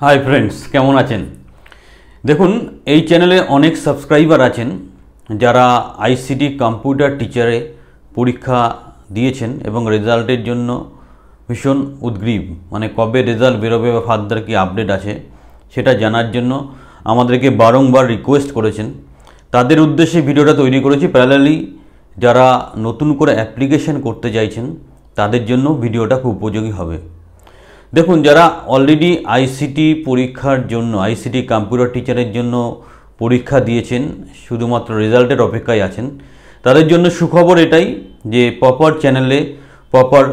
Hi friends কেমন আছেন? দেখুন, এই চ্যানেলে অনেক সাবস্ক্রাইবার আছেন যারা আইসিটি কম্পিউটার টিচারে পরীক্ষা দিয়েছেন এবং রেজাল্টের জন্য ভীষণ উদ্গ্রীব। মানে কবে রেজাল্ট বেরোবে বা ফার্দার কি আপডেট আছে সেটা জানার জন্য আমাদেরকে বারংবার রিকোয়েস্ট করেছেন। তাদের উদ্দেশ্যে ভিডিওটা তৈরি করেছি। প্যারালালি যারা নতুন করে অ্যাপ্লিকেশন করতে চাইছেন, তাদের জন্য ভিডিওটা খুব উপযোগী হবে। দেখুন, যারা অলরেডি আইসিটি পরীক্ষার জন্য আইসিটি কম্পিউটার টিচারের জন্য পরীক্ষা দিয়েছেন, শুধুমাত্র রেজাল্টের অপেক্ষায় আছেন, তাদের জন্য সুখবর এটাই যে প্রপার চ্যানেলে প্রপার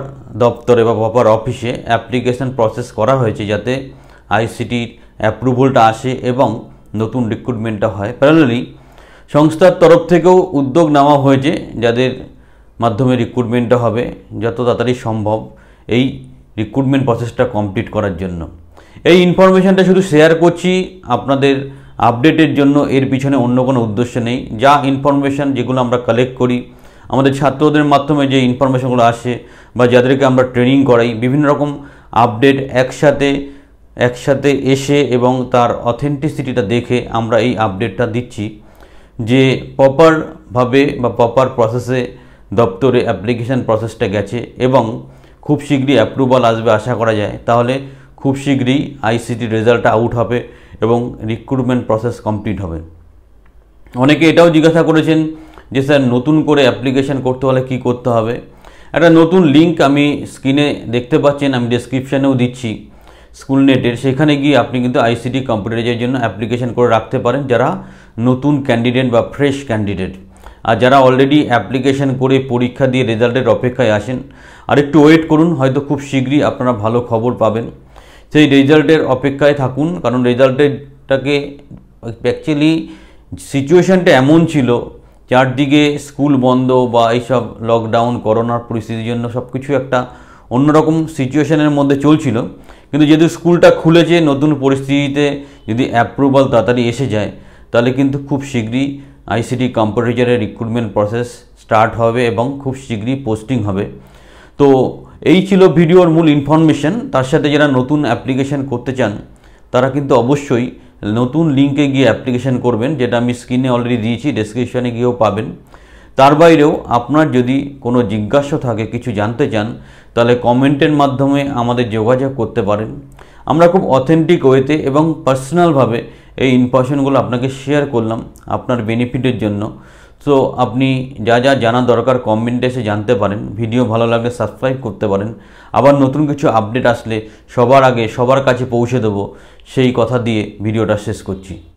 দপ্তরে বা প্রপার অফিসে অ্যাপ্লিকেশন প্রসেস করা হয়েছে যাতে আইসিটির অ্যাপ্রুভালটা আসে এবং নতুন রিক্রুটমেন্টটা হয়। প্যারালি সংস্থার তরফ থেকেও উদ্যোগ নেওয়া হয়েছে যাদের মাধ্যমে রিক্রুটমেন্টটা হবে, যত তাড়াতাড়ি সম্ভব। এই রিক্রুটমেন্ট প্রসেসটা কমপ্লিট করার জন্য। এই ইনফরমেশানটা শুধু শেয়ার করছি, আপনাদের আপডেটের জন্য, এর পিছনে অন্য কোনো উদ্দেশ্য নেই। যা ইনফরমেশান যেগুলো আমরা কালেক্ট করি, আমাদের ছাত্রদের মাধ্যমে যে ইনফরমেশনগুলো আসে, বা যাদেরকে আমরা ট্রেনিং করাই, বিভিন্ন রকম আপডেট একসাথে একসাথে এসে এবং তার অথেন্টিসিটিটা দেখে আমরা এই আপডেটটা দিচ্ছি। যে প্রপারভাবে বা প্রপার প্রসেসে দপ্তরে অ্যাপ্লিকেশান প্রসেসটা গেছে এবং খুব শীঘ্রই অ্যাপ্রুভাল আসবে আশা করা যায়। তাহলে খুব শীঘ্রই আইসিটি রেজাল্ট আউট হবে এবং রিক্রুটমেন্ট প্রসেস কমপ্লিট হবে। অনেকে এটাও জিজ্ঞাসা করেছেন যে স্যার নতুন করে অ্যাপ্লিকেশান করতে হলে কি করতে হবে? একটা নতুন লিঙ্ক আমি স্ক্রিনে দেখতে পাচ্ছেন, আমি ডেসক্রিপশানেও দিচ্ছি। স্কুল নেটের সেখানে গিয়ে আপনি কিন্তু আইসিটি কম্পিউটারের জন্য অ্যাপ্লিকেশান করে রাখতে পারেন যারা নতুন ক্যান্ডিডেট বা ফ্রেশ ক্যান্ডিডেট আর যারা অলরেডি অ্যাপ্লিকেশান করে পরীক্ষা দিয়ে রেজাল্টের অপেক্ষায় আসেন আর একটু ওয়েট করুন, হয়তো খুব শীঘ্রই আপনারা ভালো খবর পাবেন। সেই রেজাল্টের অপেক্ষায় থাকুন, কারণ রেজাল্টেরটাকে অ্যাকচুয়ালি সিচুয়েশানটা এমন ছিল, চারদিকে স্কুল বন্ধ বা এইসব লকডাউন করোনার পরিস্থিতির জন্য সব কিছু একটা অন্যরকম সিচুয়েশানের মধ্যে চলছিল। কিন্তু যেহেতু স্কুলটা খুলেছে, নতুন পরিস্থিতিতে যদি অ্যাপ্রুভাল তাড়াতাড়ি এসে যায়, তাহলে কিন্তু খুব শীঘ্রই আইসিটি কম্পিউটারের রিক্রুটমেন্ট প্রসেস স্টার্ট হবে এবং খুব শীঘ্রই পোস্টিং হবে। তো এই ছিল ভিডিওর মূল ইনফরমেশন তার সাথে যারা নতুন অ্যাপ্লিকেশান করতে চান, তারা কিন্তু অবশ্যই নতুন লিঙ্কে গিয়ে অ্যাপ্লিকেশান করবেন, যেটা আমি স্ক্রিনে অলরেডি দিয়েছি ডেসক্রিপশানে গিয়েও পাবেন। তার বাইরেও আপনার যদি কোনো জিজ্ঞাসা থাকে, কিছু জানতে চান, তাহলে কমেন্টের মাধ্যমে আমাদের যোগাযোগ করতে পারেন। আমরা খুব অথেন্টিক ওয়েতে এবং পার্সোনালভাবে এই ইনফরমেশনগুলো আপনাকে শেয়ার করলাম আপনার বেনিফিটের জন্য। তো আপনি যা যা জানা দরকার কমেন্টে এসে জানতে পারেন। ভিডিও ভালো লাগলে সাবস্ক্রাইব করতে পারেন। আবার নতুন কিছু আপডেট আসলে সবার আগে সবার কাছে পৌঁছে দেবো। সেই কথা দিয়ে ভিডিওটা শেষ করছি।